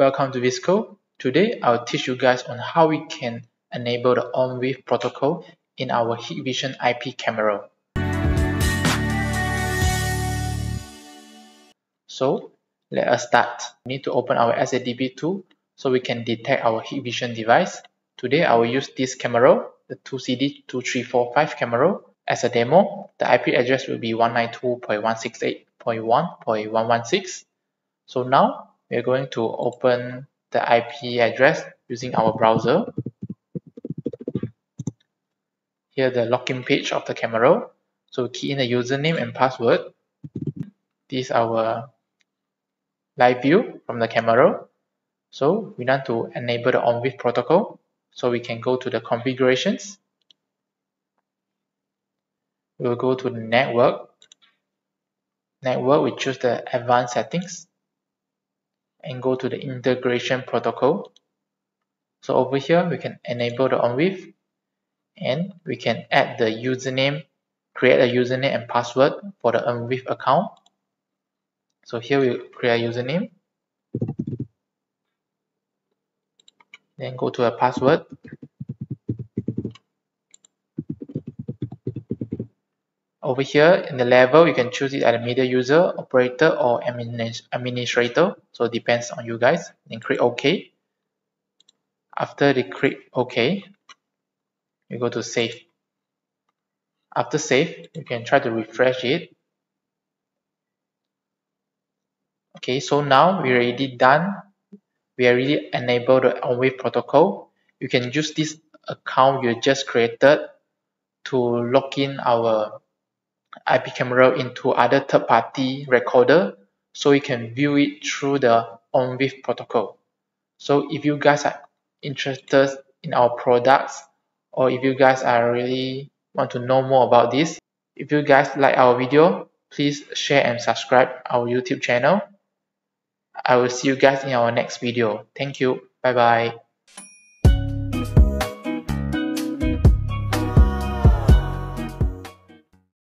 Welcome to Viskou. Today I'll teach you guys on how we can enable the ONVIF protocol in our Hikvision IP camera. So let us start. We need to open our SADP tool so we can detect our Hikvision device. Today I will use this camera, the 2CD2345 camera as a demo. The IP address will be 192.168.1.116. So now we are going to open the IP address using our browser. Here the login page of the camera. So key in the username and password. This is our live view from the camera. So we want to enable the ONVIF protocol. So we can go to the configurations. We'll go to the network. Network, we choose the advanced settings and go to the integration protocol. So over here, we can enable the ONVIF and we can add the username, create a username and password for the ONVIF account. So here we create a username. Then go to a password. Over here in the level, you can choose it as a media user, operator, or administrator. So it depends on you guys. Then click OK. After the click OK, you go to save. After save, you can try to refresh it. Okay, so now we already done. We already enabled the ONVIF protocol. You can use this account you just created to log in our IP camera into other third-party recorder so you can view it through the ONVIF protocol. So if you guys are interested in our products or if you guys are really want to know more about this, if you guys like our video, please share and subscribe our YouTube channel. I will see you guys in our next video. Thank you. Bye bye.